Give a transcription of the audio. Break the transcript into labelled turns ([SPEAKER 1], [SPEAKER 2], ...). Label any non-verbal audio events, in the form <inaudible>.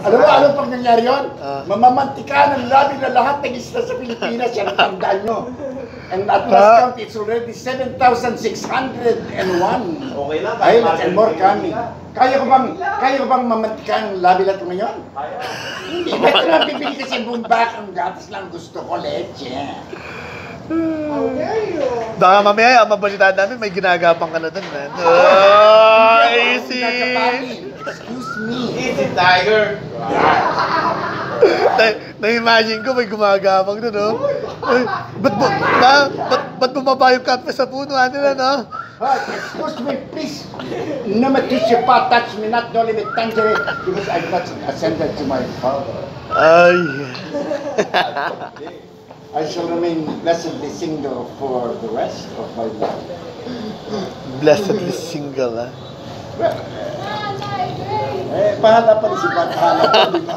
[SPEAKER 1] Alam mo, ano pag nangyari yun?
[SPEAKER 2] Ah.
[SPEAKER 1] Mamamantika ng labi na lahat ng isla sa Pilipinas. Yan ang tandaan nyo. And at last
[SPEAKER 2] Ah.
[SPEAKER 1] count, it's already 7,601
[SPEAKER 3] Okay lang.
[SPEAKER 1] islands and more coming. Kaya ko bang, kaya ko bang mamantika ng labi lahat ngayon? Hindi, ba't ko lang bibili kasi buong bak ang gatas lang gusto ko, leche.
[SPEAKER 2] Baka mamaya, ang mabalitaan namin, may ginagapang ka na dun. Man. <laughs> Oh, easy!
[SPEAKER 1] Excuse me.
[SPEAKER 3] Easy, Tiger.
[SPEAKER 2] Na- Na-imagine ko, may gumagapang dun, no? Ay, ba't, bu- ba, ba't, ba't bumaba yung kape sa punuan nila, no?
[SPEAKER 1] Ah, excuse me, please. No me touch your pot, touch me not, don't leave it tangerine, because I'm not ascended to my father.
[SPEAKER 2] Ay. <laughs>
[SPEAKER 1] I shall remain blessedly single for the rest of my life.
[SPEAKER 2] Blessedly single, ah.
[SPEAKER 1] Well, bahala pa rin si Bat, bahala pa, di ba?